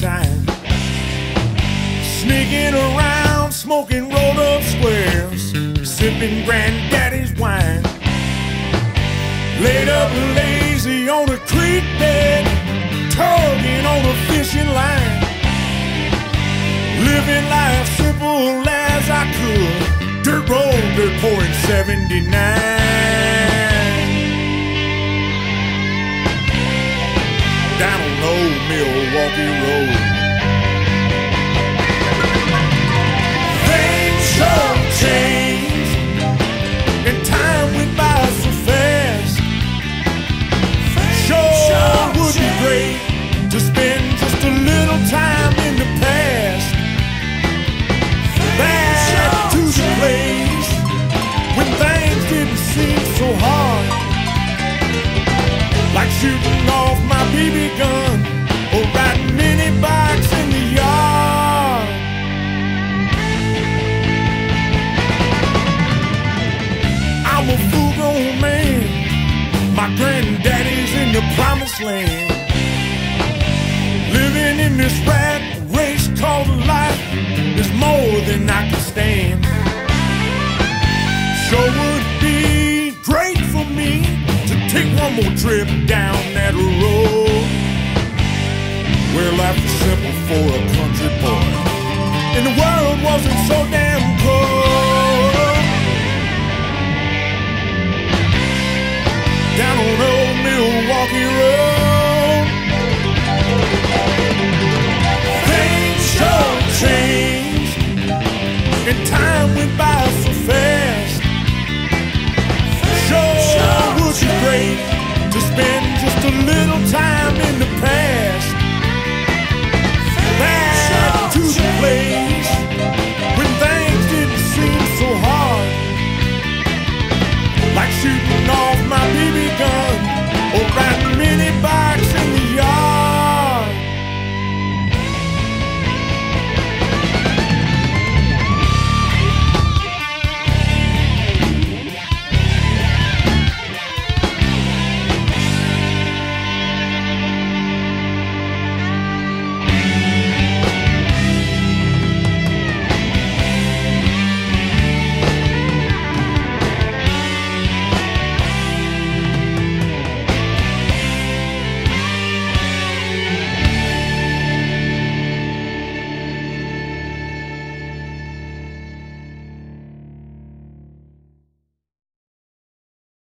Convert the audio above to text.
time. Sneaking around, smoking rolled up squares, sipping granddaddy's wine. Laid up lazy on a creek bed, tugging on a fishing line. Living life simple as I could, dirt road, dirt pouring 79. Milwaukee Road. Things sure changed, and time went by so fast. Sure would be great to spend just a little time in the past. Back to the place when things didn't seem so hard. Like shooting off my BB gun land. Living in this rat race called life is more than I can stand. Sure would be great for me to take one more trip down that road where life is simple for a country boy and the world wasn't so damn and time went by.